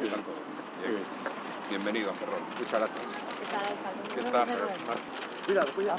Bien. Bienvenido, Ferrol. Muchas gracias. ¿Qué tal, Cuidado, cuidado.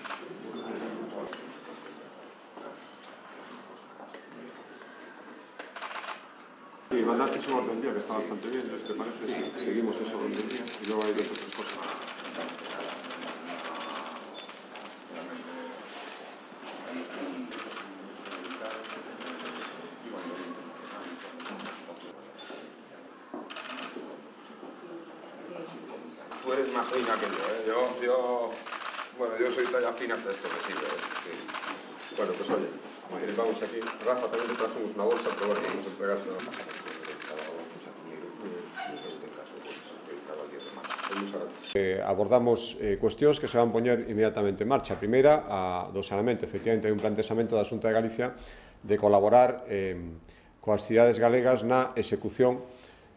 mandaste un orden día que está bastante bien, entonces te parece si seguimos ese orden del día y luego hay dos o tres cosas. Tú eres más fina que yo, ¿eh? Yo, yo, bueno, yo soy talla fina hasta esto me sirve, ¿eh? Sí. Bueno, pues oye, vamos aquí. Rafa, también te trajimos una bolsa, pero bueno, vamos a entregársela. Eh, abordamos eh, cuestións que se van poñer inmediatamente en marcha. A primeira, a do saneamento. Efectivamente, hai un plantexamento da Xunta de Galicia de colaborar eh, coas cidades galegas na execución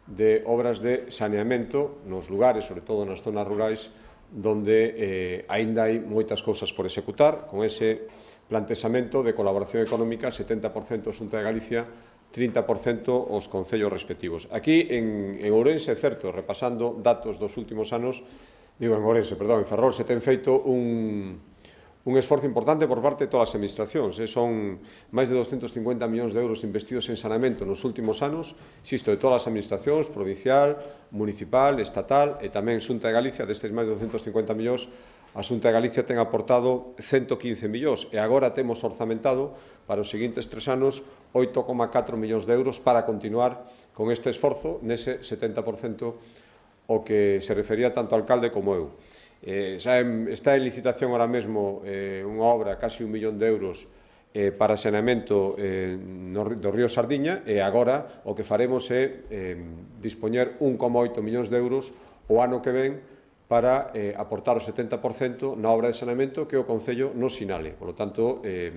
de obras de saneamento nos lugares, sobre todo nas zonas rurais, donde eh, aínda hai moitas cousas por executar, con ese plantexamento de colaboración económica 70% Xunta de Galicia 30% os concellos respectivos. Aquí en, en Ourense, certo, repasando datos dos últimos anos, digo en Ourense, perdón, en Ferrol se ten feito un, un esforzo importante por parte de todas as administracións. Eh? Son máis de 250 millóns de euros investidos en sanamento nos últimos anos, sisto de todas as administracións, provincial, municipal, estatal e tamén Xunta de Galicia, destes máis de 250 millóns, a Xunta de Galicia ten aportado 115 millóns e agora temos orzamentado para os seguintes tres anos 8,4 millóns de euros para continuar con este esforzo nese 70% o que se refería tanto ao alcalde como eu. Eh, xa en, está en licitación ahora mesmo eh, unha obra casi un millón de euros eh, para saneamento eh, no, do río Sardiña e agora o que faremos é eh, dispoñer 1,8 millóns de euros o ano que ven para eh, aportar o 70% na obra de saneamento que o Concello nos sinale. Por lo tanto, eh,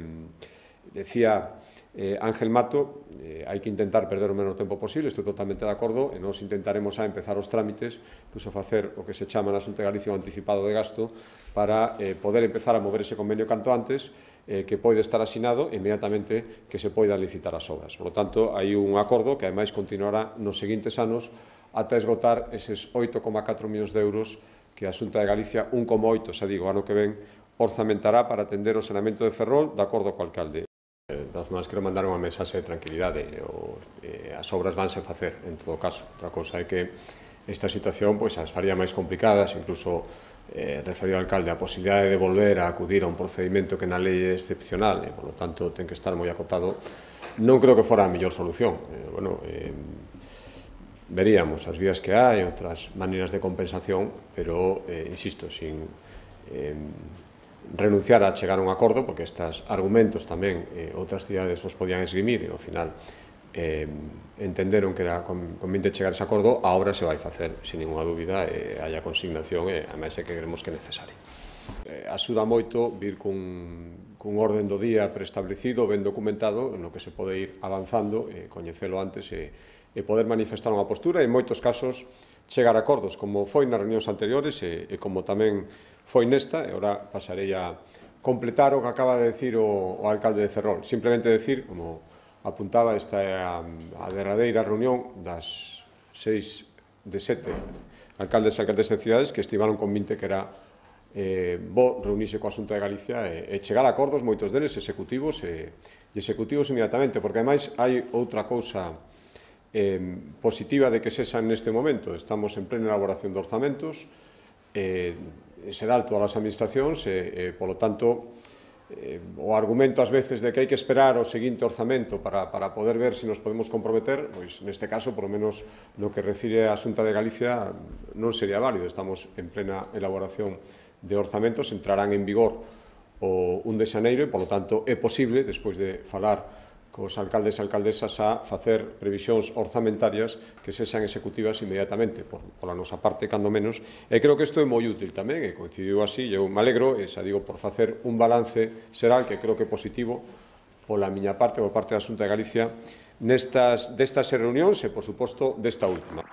Decía eh, Ángel Mato, eh, hai que intentar perder o menor tempo posible, estou totalmente de acordo, e nós intentaremos a empezar os trámites, incluso facer o que se chama na Xunta de Galicia o anticipado de gasto, para eh, poder empezar a mover ese convenio canto antes, eh, que pode estar asinado e inmediatamente que se poida licitar as obras. Por lo tanto, hai un acordo que ademais continuará nos seguintes anos ata esgotar eses 8,4 millóns de euros que a Xunta de Galicia 1,8, xa digo, ano que ven, orzamentará para atender o saneamento de Ferrol de acordo co alcalde todas formas, quero mandar unha mensaxe de tranquilidade. Eh, o, eh, as obras vanse facer, en todo caso. Outra cosa é que esta situación pois, as faría máis complicadas, incluso eh, referido ao alcalde a posibilidade de volver a acudir a un procedimento que na lei é excepcional, e, polo tanto, ten que estar moi acotado. Non creo que fora a mellor solución. Eh, bueno, eh, veríamos as vías que hai, outras maneiras de compensación, pero, eh, insisto, sin... Eh, renunciar a chegar a un acordo, porque estes argumentos tamén eh, outras cidades os podían esgrimir e ao final eh, entenderon que era conveniente chegar a ese acordo, a obra se vai facer, sin ninguna dúbida, e eh, haya a consignación e eh, a máis é que queremos que é necesario. Eh, asuda moito vir cun, cun orden do día preestablecido, ben documentado, no que se pode ir avanzando, eh, coñecelo antes e eh, e poder manifestar unha postura e en moitos casos chegar a acordos, como foi nas reunións anteriores e, e como tamén foi nesta, e ora pasarei a completar o que acaba de decir o, o alcalde de Ferrol. Simplemente decir, como apuntaba, esta é a, a derradeira reunión das seis de sete alcaldes e alcaldes de cidades que estimaron 20 que era eh, bo reunirse coa Xunta de Galicia e, e chegar a acordos moitos deles executivos e, e executivos inmediatamente, porque ademais hai outra cousa eh, positiva de que sexa neste momento. Estamos en plena elaboración de orzamentos, eh, será todas as administracións, e, eh, eh, polo tanto, eh, o argumento ás veces de que hai que esperar o seguinte orzamento para, para poder ver se si nos podemos comprometer, pois neste caso, por lo menos no que refire a Xunta de Galicia, non sería válido. Estamos en plena elaboración de orzamentos, entrarán en vigor o 1 de xaneiro e, polo tanto, é posible, despois de falar cos alcaldes e alcaldesas a facer previsións orzamentarias que se sean executivas inmediatamente por, pola nosa parte, cando menos. E creo que isto é moi útil tamén, e coincidiu así, e eu me alegro, e xa digo, por facer un balance xeral que creo que é positivo pola miña parte, por parte da Xunta de Galicia, nestas, destas reunións e, por suposto, desta última.